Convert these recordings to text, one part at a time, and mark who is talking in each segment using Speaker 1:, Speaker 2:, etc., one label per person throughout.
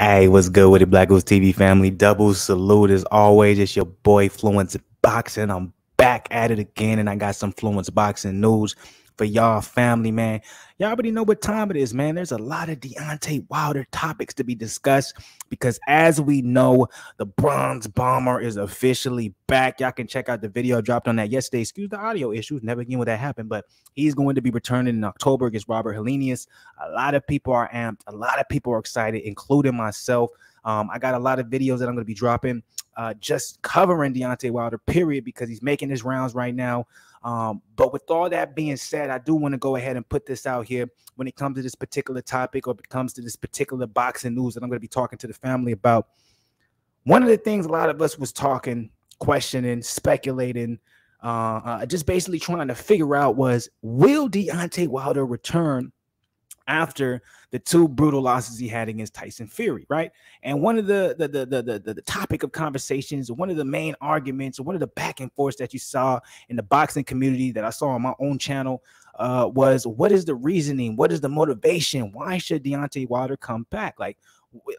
Speaker 1: Hey, what's good with it, Blak Goose TV family? Double salute as always. It's your boy Fluence Boxing. I'm back at it again, and I got some Fluence Boxing news for y'all family, man. Y'all already know what time it is, man. There's a lot of Deontay Wilder topics to be discussed because as we know, the bronze bomber is officially back. Y'all can check out the video dropped on that yesterday. Excuse the audio issues. Never again would that happen, but he's going to be returning in October against Robert Helenius. A lot of people are amped. A lot of people are excited, including myself. Um, I got a lot of videos that I'm going to be dropping uh, just covering Deontay Wilder, period, because he's making his rounds right now. Um, but with all that being said, I do want to go ahead and put this out here when it comes to this particular topic or it comes to this particular boxing news that I'm going to be talking to the family about. One of the things a lot of us was talking, questioning, speculating, uh, uh, just basically trying to figure out was will Deontay Wilder return after the two brutal losses he had against Tyson Fury, right? And one of the the the the the, the topic of conversations, one of the main arguments, one of the back and forth that you saw in the boxing community that I saw on my own channel uh, was what is the reasoning? What is the motivation? Why should Deontay Wilder come back? Like,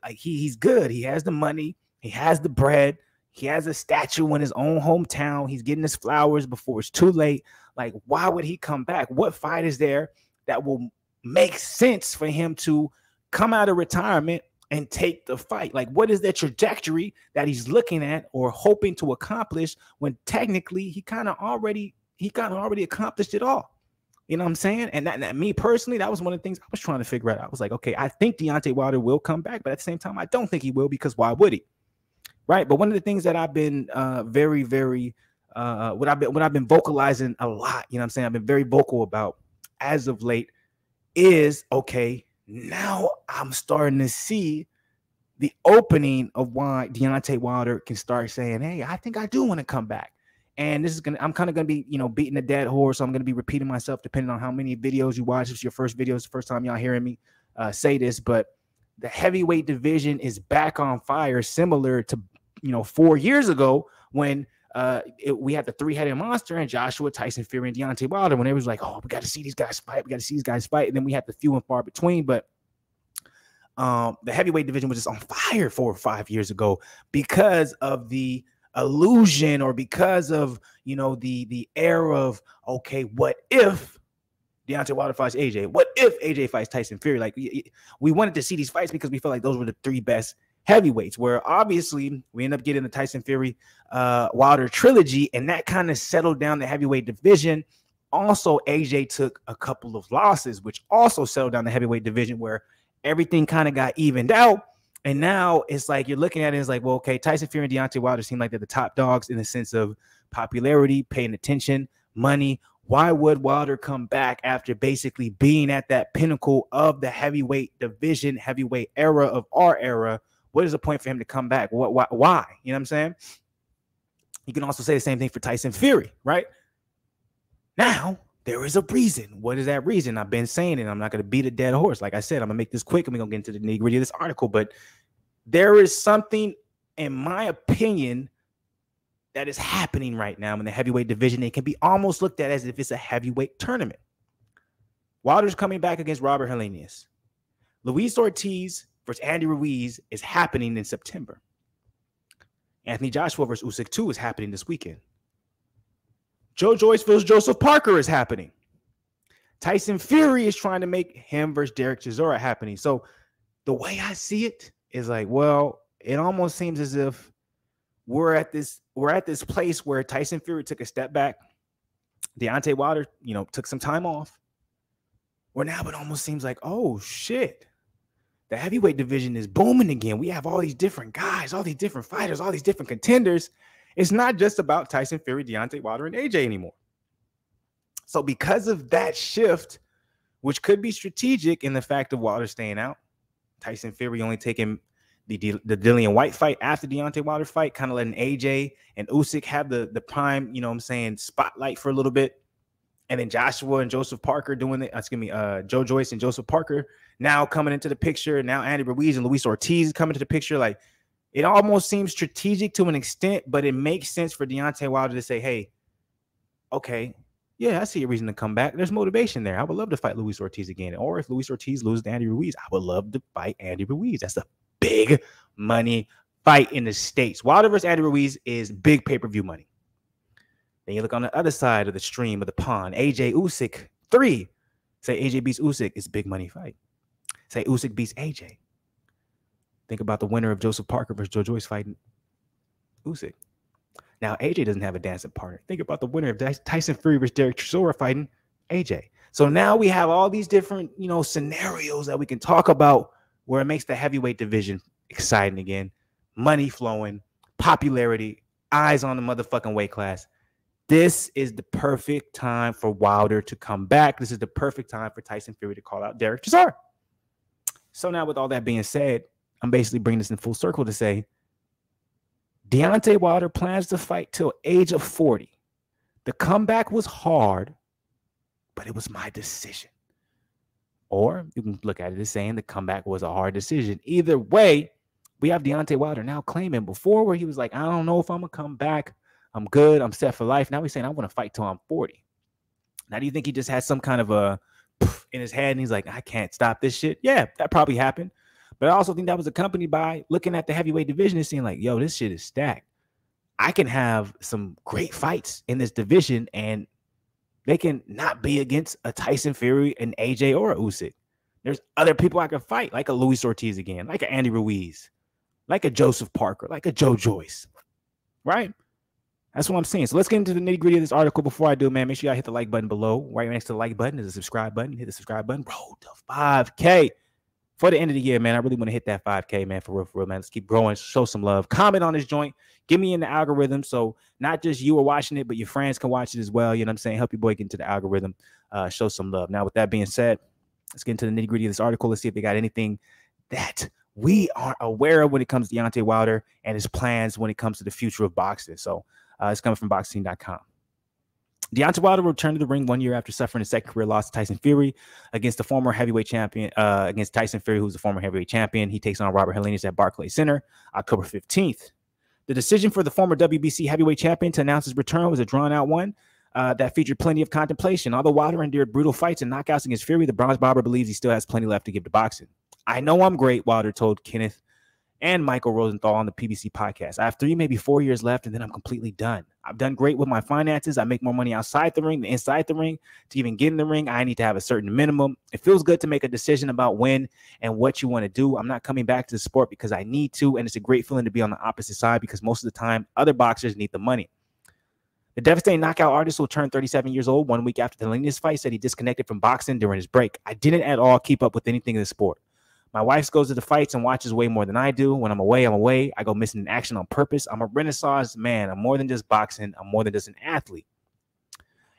Speaker 1: like he he's good. He has the money. He has the bread. He has a statue in his own hometown. He's getting his flowers before it's too late. Like, why would he come back? What fight is there that will makes sense for him to come out of retirement and take the fight? Like, what is the trajectory that he's looking at or hoping to accomplish when technically he kind of already he kind of already accomplished it all? You know what I'm saying? And that, that, me personally, that was one of the things I was trying to figure out. I was like, okay, I think Deontay Wilder will come back, but at the same time, I don't think he will because why would he? Right. But one of the things that I've been uh, very, very uh, what I've been what I've been vocalizing a lot, you know what I'm saying? I've been very vocal about as of late is okay, now I'm starting to see the opening of why Deontay Wilder can start saying, Hey, I think I do want to come back. And this is gonna, I'm kind of gonna be, you know, beating a dead horse. So I'm gonna be repeating myself depending on how many videos you watch. If it's your first video, it's the first time y'all hearing me uh, say this, but the heavyweight division is back on fire, similar to, you know, four years ago when uh, it, we had the three-headed monster and Joshua, Tyson Fury, and Deontay Wilder. When it was like, oh, we got to see these guys fight, we got to see these guys fight, and then we had the few and far between. But um, the heavyweight division was just on fire four or five years ago because of the illusion or because of you know the the air of okay, what if Deontay Wilder fights AJ? What if AJ fights Tyson Fury? Like we, we wanted to see these fights because we felt like those were the three best heavyweights, where obviously we end up getting the Tyson Fury uh, Wilder trilogy, and that kind of settled down the heavyweight division. Also, AJ took a couple of losses, which also settled down the heavyweight division, where everything kind of got evened out. And now it's like you're looking at it, it's like, well, okay, Tyson Fury and Deontay Wilder seem like they're the top dogs in the sense of popularity, paying attention, money. Why would Wilder come back after basically being at that pinnacle of the heavyweight division, heavyweight era of our era? What is the point for him to come back? What, why, why? You know what I'm saying? You can also say the same thing for Tyson Fury, right? Now, there is a reason. What is that reason? I've been saying it. I'm not going to beat a dead horse. Like I said, I'm going to make this quick and we're going to get into the nitty gritty of this article. But there is something, in my opinion, that is happening right now in the heavyweight division. It can be almost looked at as if it's a heavyweight tournament. Wilder's coming back against Robert Helenius. Luis Ortiz versus Andy Ruiz is happening in September. Anthony Joshua versus Usyk 2 is happening this weekend. Joe Joyce versus Joseph Parker is happening. Tyson Fury is trying to make him versus Derek Chisora happening. So the way I see it is like, well, it almost seems as if we're at this we're at this place where Tyson Fury took a step back. Deontay Wilder, you know, took some time off. Where now it almost seems like, oh shit, the heavyweight division is booming again. We have all these different guys, all these different fighters, all these different contenders. It's not just about Tyson Fury, Deontay Wilder, and AJ anymore. So, because of that shift, which could be strategic in the fact of Wilder staying out, Tyson Fury only taking the the Dillian Whyte fight after Deontay Wilder fight, kind of letting AJ and Usyk have the the prime, you know, what I'm saying spotlight for a little bit and then Joshua and Joseph Parker doing it. Excuse me, uh, Joe Joyce and Joseph Parker now coming into the picture. Now Andy Ruiz and Luis Ortiz coming to the picture. Like it almost seems strategic to an extent, but it makes sense for Deontay Wilder to say, "Hey, okay, yeah, I see a reason to come back. There's motivation there. I would love to fight Luis Ortiz again. Or if Luis Ortiz loses to Andy Ruiz, I would love to fight Andy Ruiz. That's a big money fight in the States. Wilder versus Andy Ruiz is big pay per view money. Then you look on the other side of the stream of the pond. AJ Usyk, three. Say AJ beats Usyk, it's big money fight. Say Usyk beats AJ. Think about the winner of Joseph Parker versus Joe Joyce fighting Usyk. Now AJ doesn't have a dancing partner. Think about the winner of Tyson Fury versus Derek Chisora fighting AJ. So now we have all these different, you know, scenarios that we can talk about where it makes the heavyweight division exciting again. Money flowing, popularity, eyes on the motherfucking weight class. This is the perfect time for Wilder to come back. This is the perfect time for Tyson Fury to call out Derek Chisora. So now, with all that being said, I'm basically bringing this in full circle to say Deontay Wilder plans to fight till age of 40. The comeback was hard, but it was my decision. Or you can look at it as saying the comeback was a hard decision. Either way, we have Deontay Wilder now claiming before where he was like, I don't know if I'm gonna come back. I'm good. I'm set for life. Now he's saying I want to fight till I'm 40. Now, do you think he just had some kind of a in his head and he's like, I can't stop this shit? Yeah, that probably happened. But I also think that was accompanied by looking at the heavyweight division and seeing like, yo, this shit is stacked. I can have some great fights in this division and they can not be against a Tyson Fury, an AJ, or a Usyk. There's other people I can fight, like a Luis Ortiz again, like a Andy Ruiz, like a Joseph Parker, like a Joe Joyce, right? That's what I'm saying. So let's get into the nitty gritty of this article. Before I do, man, make sure y'all hit the like button below. Right next to the like button is a subscribe button. Hit the subscribe button. Roll to 5K for the end of the year, man. I really want to hit that 5K, man, for real, for real, man. Let's keep growing. Show some love. Comment on this joint. Get me in the algorithm. So not just you are watching it, but your friends can watch it as well. You know what I'm saying? Help your boy get into the algorithm. Uh, show some love. Now, with that being said, let's get into the nitty gritty of this article. Let's see if they got anything that we aren't aware of when it comes to Deontay Wilder and his plans when it comes to the future of boxing. So uh, it's coming from boxing.com. Deontay Wilder returned to the ring one year after suffering a second career loss to Tyson Fury against the former heavyweight champion, uh, against Tyson Fury, who's the former heavyweight champion. He takes on Robert Helenius at Barclays Center October 15th. The decision for the former WBC heavyweight champion to announce his return was a drawn out one uh, that featured plenty of contemplation. Although Wilder endured brutal fights and knockouts against Fury, the bronze bomber believes he still has plenty left to give to boxing. I know I'm great, Wilder told Kenneth and Michael Rosenthal on the PBC podcast. I have three, maybe four years left, and then I'm completely done. I've done great with my finances. I make more money outside the ring than inside the ring. To even get in the ring, I need to have a certain minimum. It feels good to make a decision about when and what you want to do. I'm not coming back to the sport because I need to, and it's a great feeling to be on the opposite side because most of the time, other boxers need the money. The devastating knockout artist will turn 37 years old one week after the Helenius fight said he disconnected from boxing during his break. I didn't at all keep up with anything in the sport. My wife goes to the fights and watches way more than I do. When I'm away, I'm away. I go missing in action on purpose. I'm a renaissance man. I'm more than just boxing. I'm more than just an athlete.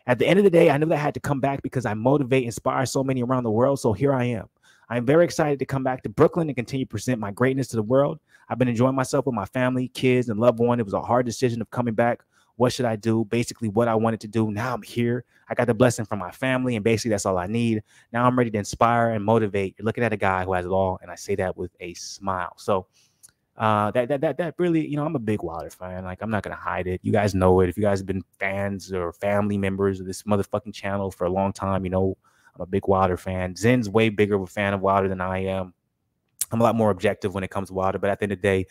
Speaker 1: At the end of the day, I knew that I had to come back because I motivate, inspire so many around the world. So here I am. I'm very excited to come back to Brooklyn and continue to present my greatness to the world. I've been enjoying myself with my family, kids, and loved one. It was a hard decision of coming back what should I do? Basically, what I wanted to do. Now I'm here. I got the blessing from my family, and basically that's all I need. Now I'm ready to inspire and motivate. You're looking at a guy who has it all, and I say that with a smile. So uh, that that that that really, you know, I'm a big Wilder fan. Like I'm not gonna hide it. You guys know it. If you guys have been fans or family members of this motherfucking channel for a long time, you know I'm a big Wilder fan. Zen's way bigger of a fan of Wilder than I am. I'm a lot more objective when it comes to Wilder, but at the end of the day,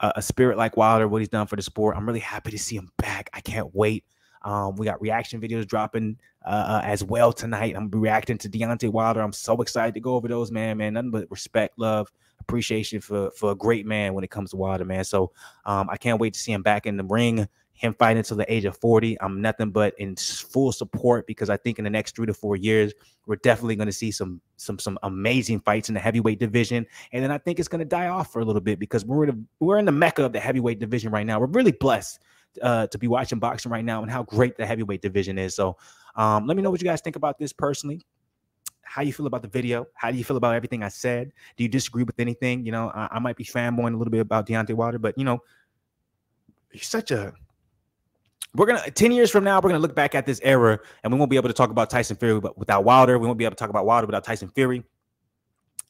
Speaker 1: a, a spirit like Wilder, what he's done for the sport. I'm really happy to see him back. I can't wait. Um, we got reaction videos dropping uh, uh, as well tonight. I'm reacting to Deontay Wilder. I'm so excited to go over those, man. Man, nothing but respect, love, appreciation for for a great man when it comes to Wilder, man. So um, I can't wait to see him back in the ring him fighting until the age of 40. I'm nothing but in full support because I think in the next three to four years, we're definitely going to see some some some amazing fights in the heavyweight division. And then I think it's going to die off for a little bit because we're in the, we're in the mecca of the heavyweight division right now. We're really blessed uh, to be watching boxing right now and how great the heavyweight division is. So um, let me know what you guys think about this personally how do you feel about the video. How do you feel about everything I said? Do you disagree with anything? You know, I, I might be fanboying a little bit about Deontay Wilder, but you know, he's such a we're gonna 10 years from now, we're gonna look back at this era and we won't be able to talk about Tyson Fury without Wilder. We won't be able to talk about Wilder without Tyson Fury.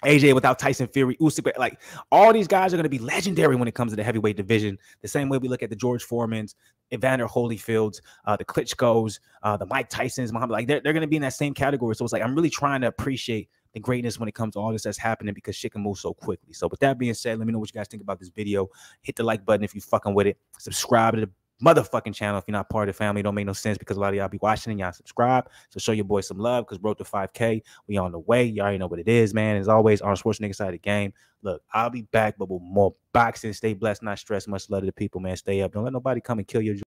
Speaker 1: AJ without Tyson Fury, Usyk, like all these guys are going to be legendary when it comes to the heavyweight division. The same way we look at the George Foremans, Evander Holyfields, uh, the Klitschko's, uh, the Mike Tysons, Muhammad, like they're, they're going to be in that same category. So it's like I'm really trying to appreciate the greatness when it comes to all this that's happening because shit can move so quickly. So with that being said, let me know what you guys think about this video. Hit the like button if you fucking with it. Subscribe to the motherfucking channel if you're not part of the family. Don't make no sense because a lot of y'all be watching and y'all subscribe. So show your boy some love because broke to 5K. We on the way. Y'all already know what it is, man. As always, Arnold Schwarzenegger side of the game. Look, I'll be back, but with more boxing. Stay blessed, not stressed. Much love to the people, man. Stay up. Don't let nobody come and kill your